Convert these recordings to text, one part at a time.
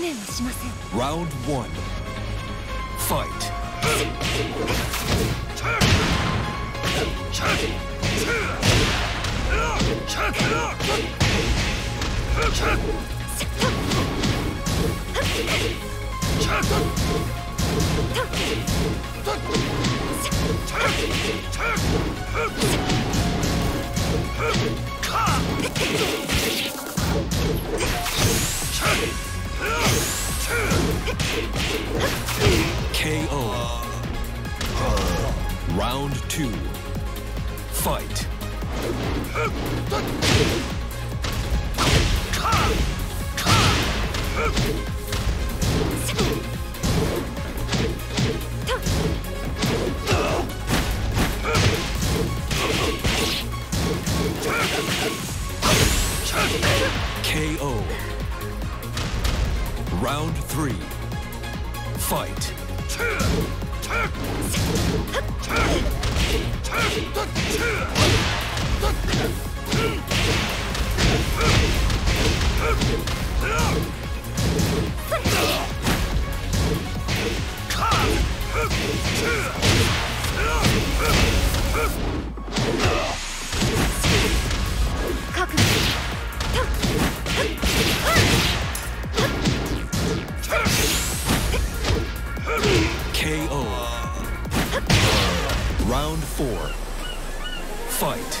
念はしません Round one. Fight. KO. Round two. Fight. KO. Round three. Fight. KO. Round four. Fight.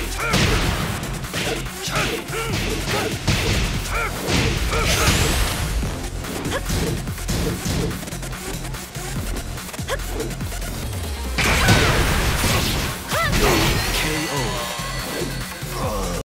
Hey!